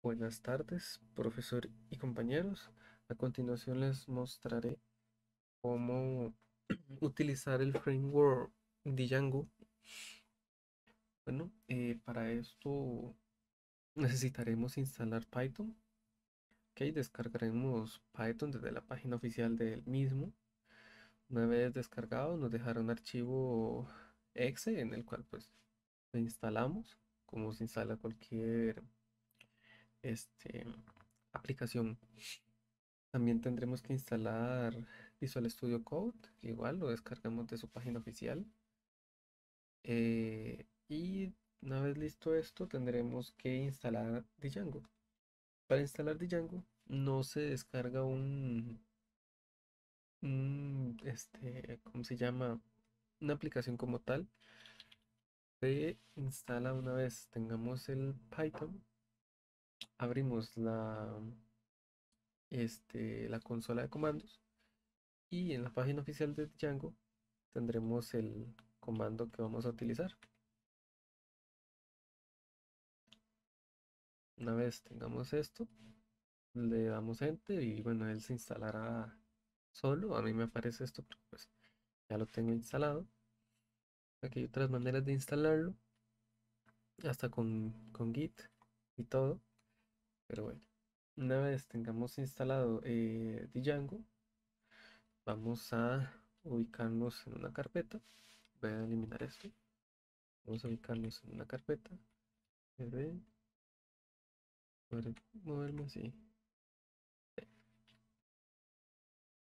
Buenas tardes, profesor y compañeros. A continuación les mostraré cómo utilizar el framework Django. Bueno, eh, para esto necesitaremos instalar Python. Ok, descargaremos Python desde la página oficial del mismo. Una vez descargado nos dejará un archivo exe en el cual pues lo instalamos como se instala cualquier este, aplicación. También tendremos que instalar Visual Studio Code, igual lo descargamos de su página oficial. Eh, y una vez listo esto, tendremos que instalar Django. Para instalar Django no se descarga un, un este, ¿cómo se llama? Una aplicación como tal. Se instala una vez tengamos el Python abrimos la, este, la consola de comandos y en la página oficial de Django tendremos el comando que vamos a utilizar. Una vez tengamos esto, le damos enter y bueno, él se instalará solo. A mí me aparece esto, pues ya lo tengo instalado. Aquí hay otras maneras de instalarlo, hasta con, con Git y todo. Pero bueno, una vez tengamos instalado eh, Django, vamos a ubicarnos en una carpeta. Voy a eliminar esto. Vamos a ubicarnos en una carpeta. moverme así.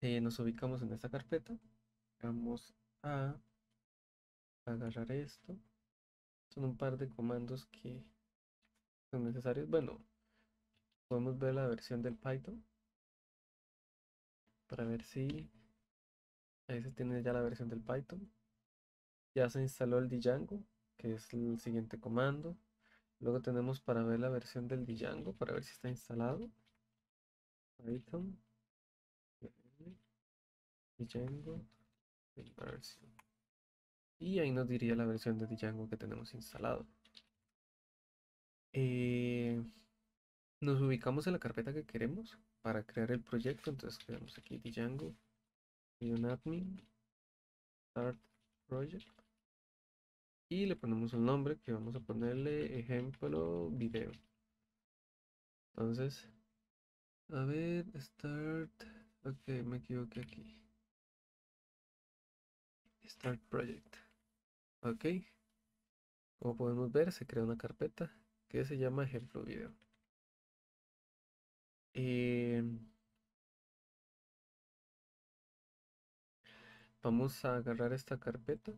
Eh, nos ubicamos en esta carpeta. Vamos a agarrar esto. Son un par de comandos que son necesarios. Bueno, podemos ver la versión del Python para ver si ahí se tiene ya la versión del Python. Ya se instaló el Django que es el siguiente comando. Luego tenemos para ver la versión del Django para ver si está instalado. Python Django y ahí nos diría la versión de Django que tenemos instalado. Eh, nos ubicamos en la carpeta que queremos para crear el proyecto. Entonces creamos aquí Django y un admin start project y le ponemos un nombre que vamos a ponerle ejemplo video. Entonces, a ver, start. Ok, me equivoqué aquí. Start project. Ok. Como podemos ver, se crea una carpeta que se llama ejemplo video. Eh, vamos a agarrar esta carpeta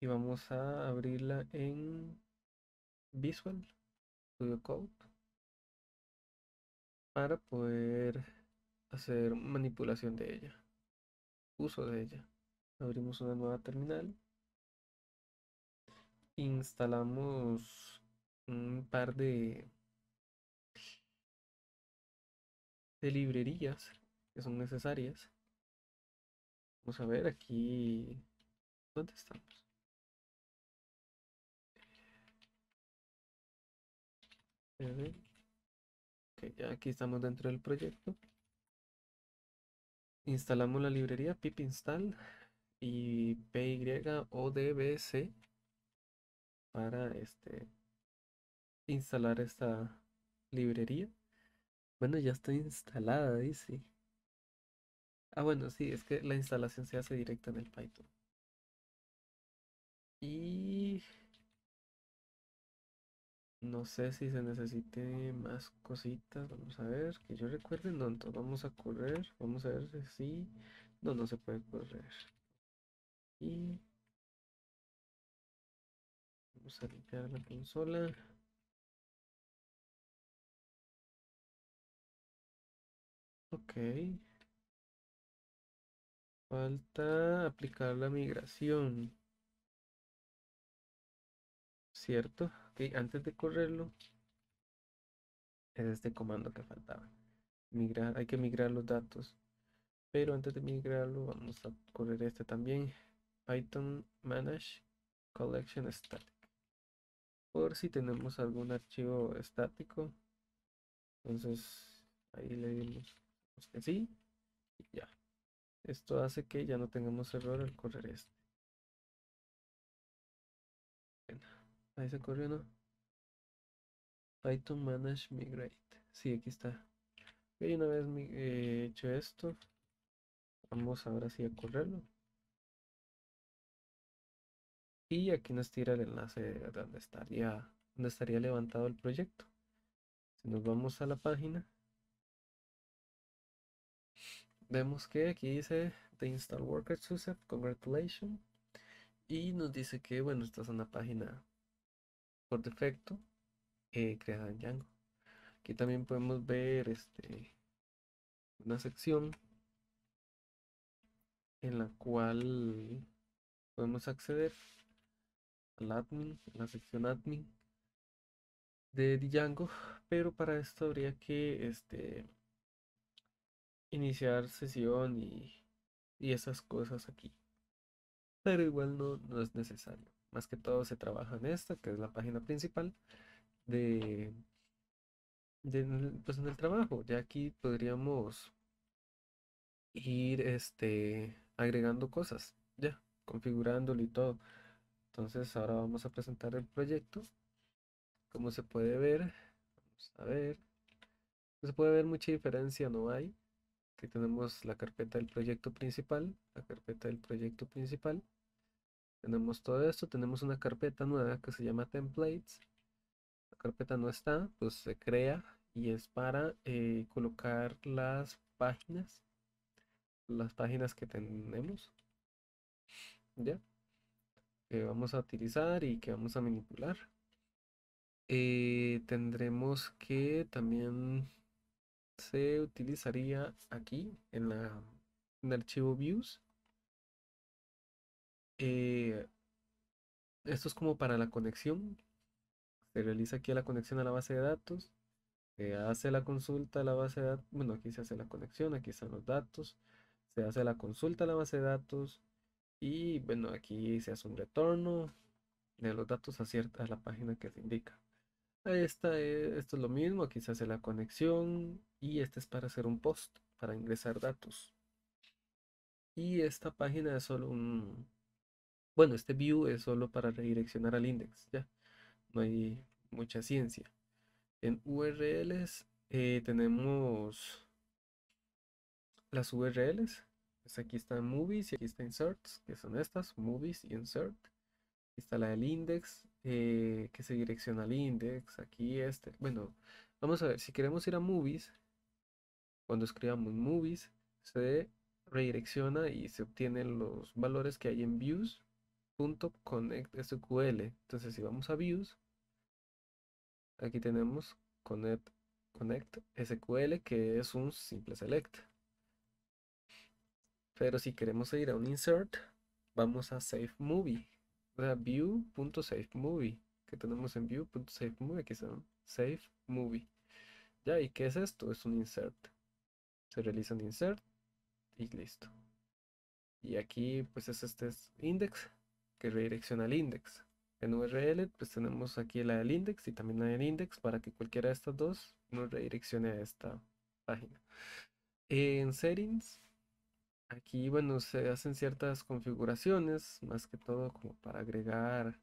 y vamos a abrirla en Visual Studio Code para poder hacer manipulación de ella, uso de ella. Abrimos una nueva terminal, instalamos un par de de librerías que son necesarias. Vamos a ver aquí. ¿Dónde estamos? Ya aquí estamos dentro del proyecto. Instalamos la librería pip install y pyodbc para este instalar esta librería. Bueno, ya está instalada, dice. Ah, bueno, sí, es que la instalación se hace directa en el Python. Y no sé si se necesite más cositas. Vamos a ver, que yo recuerde. No, entonces vamos a correr. Vamos a ver si. No, no se puede correr. Y vamos a limpiar la consola. Ok. Falta aplicar la migración. ¿Cierto? Ok, antes de correrlo, es este comando que faltaba. Migrar, hay que migrar los datos. Pero antes de migrarlo, vamos a correr este también. Python manage collection static. por si tenemos algún archivo estático. Entonces ahí le dimos que sí y ya. Esto hace que ya no tengamos error al correr este. ahí se corrió, ¿no? Python Manage Migrate. Sí, aquí está. Y una vez eh, hecho esto, vamos ahora sí a correrlo. Y aquí nos tira el enlace donde estaría, donde estaría levantado el proyecto. Si nos vamos a la página, vemos que aquí dice The Install Worker Success, Congratulations. Y nos dice que, bueno, esta es una página por defecto eh, creada en Django. Aquí también podemos ver este, una sección en la cual podemos acceder al admin, la sección admin de Django, pero para esto habría que este, iniciar sesión y, y esas cosas aquí. Pero igual no, no es necesario. Más que todo se trabaja en esta, que es la página principal de, pues en el trabajo. Ya aquí podríamos ir este, agregando cosas, ya, configurándolo y todo. Entonces ahora vamos a presentar el proyecto. Como se puede ver, vamos a ver. Se puede ver mucha diferencia, no hay. Aquí tenemos la carpeta del proyecto principal, la carpeta del proyecto principal. Tenemos todo esto, tenemos una carpeta nueva que se llama templates carpeta no está, pues se crea y es para eh, colocar las páginas, las páginas que tenemos, ya, que vamos a utilizar y que vamos a manipular. Eh, tendremos que también se utilizaría aquí en la en el archivo views. Eh, esto es como para la conexión. Se realiza aquí la conexión a la base de datos, se hace la consulta a la base de datos, bueno, aquí se hace la conexión, aquí están los datos, se hace la consulta a la base de datos. Y bueno, aquí se hace un retorno de los datos a cierta a la página que se indica. Está, eh, esto es lo mismo, aquí se hace la conexión y este es para hacer un post, para ingresar datos. Y esta página es solo un, bueno, este view es solo para redireccionar al index, ¿ya? no hay mucha ciencia. En URLs eh, tenemos las URLs. Pues aquí están movies y aquí está inserts, que son estas, movies y insert. Está la del index, eh, que se direcciona al index. Aquí este. Bueno, vamos a ver, si queremos ir a movies, cuando escribamos movies, se redirecciona y se obtienen los valores que hay en views.connect.sql. Entonces, si vamos a views, aquí tenemos connect, connect SQL que es un simple select. Pero si queremos ir a un insert, vamos a save movie. View.savemovie que tenemos en view.savemovie, aquí son save movie. Ya, ¿y qué es esto? Es un insert. Se realiza un insert y listo. Y aquí pues es este index que redirecciona al index en URL, pues tenemos aquí la del index y también la del index para que cualquiera de estas dos nos redireccione a esta página. En settings, aquí bueno, se hacen ciertas configuraciones, más que todo como para agregar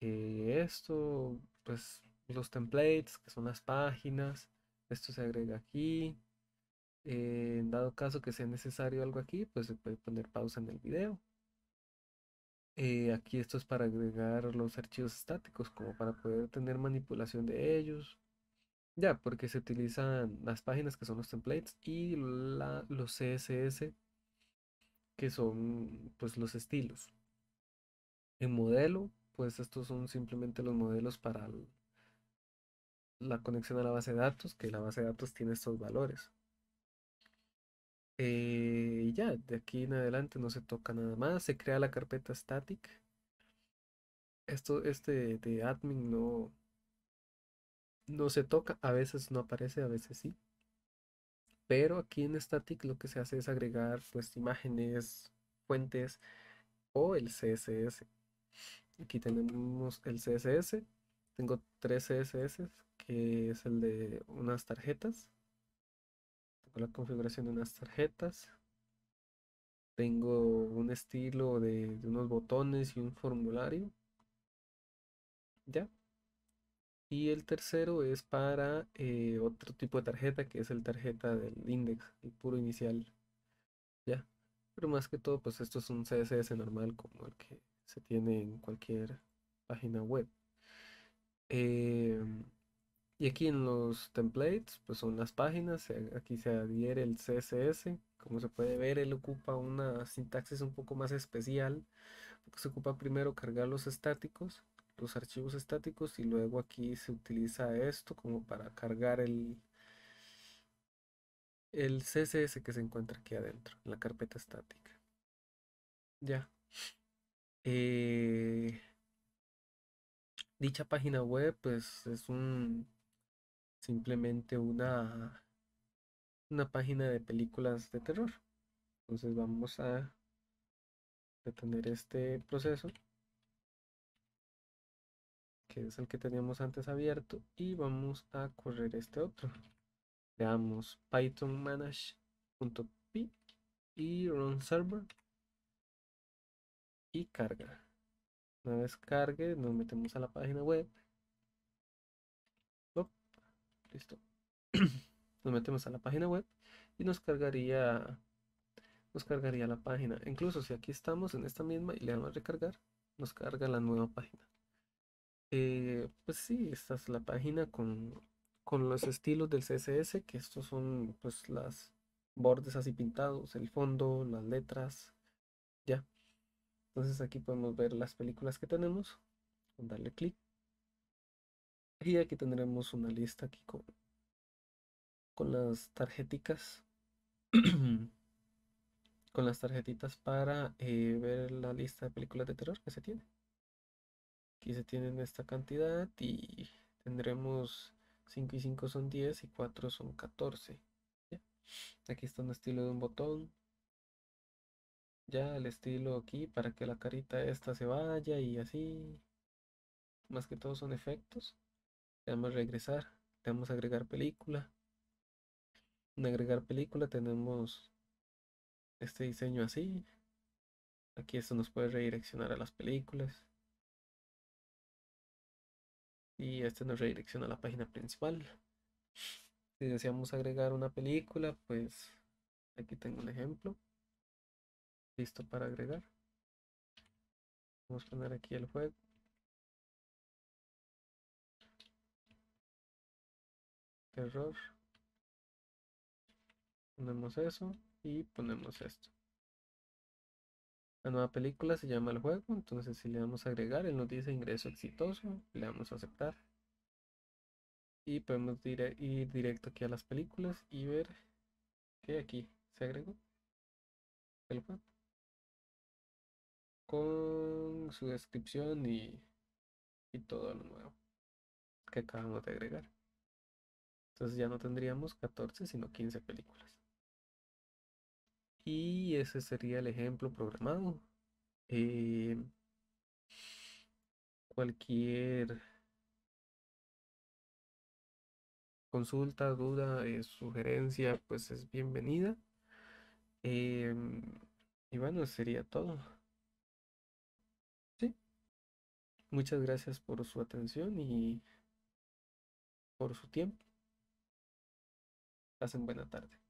eh, esto, pues los templates, que son las páginas, esto se agrega aquí. Eh, en dado caso que sea necesario algo aquí, pues se puede poner pausa en el video. Eh, aquí esto es para agregar los archivos estáticos, como para poder tener manipulación de ellos. Ya, porque se utilizan las páginas que son los templates y la, los CSS que son pues los estilos. En modelo, pues estos son simplemente los modelos para la conexión a la base de datos, que la base de datos tiene estos valores. Eh, y ya, de aquí en adelante no se toca nada más. Se crea la carpeta static. Esto, este de admin no, no se toca. A veces no aparece, a veces sí. Pero aquí en static lo que se hace es agregar pues imágenes, fuentes o el CSS. Aquí tenemos el CSS. Tengo tres CSS, que es el de unas tarjetas. Tengo la configuración de unas tarjetas. Tengo un estilo de, unos botones y un formulario. ¿Ya? Y el tercero es para eh, otro tipo de tarjeta, que es el tarjeta del index, el puro inicial. ¿Ya? Pero más que todo, pues esto es un CSS normal como el que se tiene en cualquier página web. Em, y aquí en los templates, pues son las páginas, aquí se adhiere el CSS, como se puede ver, él ocupa una sintaxis un poco más especial, porque se ocupa primero cargar los estáticos, los archivos estáticos, y luego aquí se utiliza esto como para cargar el, el CSS que se encuentra aquí adentro, en la carpeta estática. Ya. Eh, dicha página web pues es un simplemente una una página de películas de terror. Entonces vamos a detener este proceso que es el que teníamos antes abierto y vamos a correr este otro. Veamos python manage.py y run server y carga. Una vez cargue, nos metemos a la página web. listo. nos metemos a la página web y nos cargaría nos cargaría la página. Incluso si aquí estamos en esta misma y le damos a recargar, nos carga la nueva página. Eh, pues sí, esta es la página con, con los estilos del CSS, que estos son pues las bordes así pintados, el fondo, las letras, ya. Entonces aquí podemos ver las películas que tenemos, con darle clic. Y aquí tendremos una lista aquí con, con las tarjeticas. con las tarjetitas para eh, ver la lista de películas de terror que se tiene. Aquí se tienen esta cantidad y tendremos 5 y 5 son 10 y 4 son 14. Aquí está un estilo de un botón, ya el estilo aquí para que la carita esta se vaya y así. Más que todo son efectos. Le damos regresar, le damos agregar película. En agregar película tenemos este diseño así. Aquí esto nos puede redireccionar a las películas. Y este nos redirecciona a la página principal. Si deseamos agregar una película, pues aquí tengo un ejemplo listo para agregar. Vamos a poner aquí el juego. Error. Ponemos eso y ponemos esto. La nueva película se llama el juego, entonces si le damos a agregar, él nos dice ingreso exitoso, le damos a aceptar. Y podemos ir, ir directo aquí a las películas y ver que aquí se agregó el juego con su descripción y, y todo lo nuevo que acabamos de agregar. Entonces ya no tendríamos 14 sino 15 películas. Y ese sería el ejemplo programado. Eh, cualquier consulta, duda, eh, sugerencia, pues es bienvenida. Em, y bueno, sería todo. Muchas gracias por su atención y por su tiempo. Pasen buena tarde.